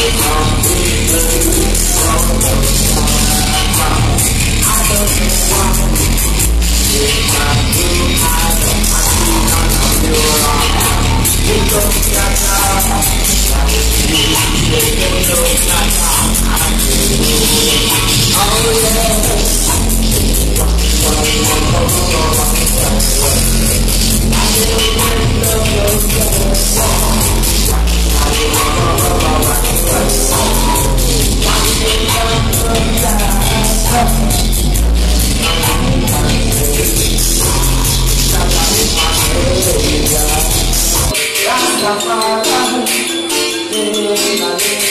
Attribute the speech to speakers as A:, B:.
A: You. Thank you.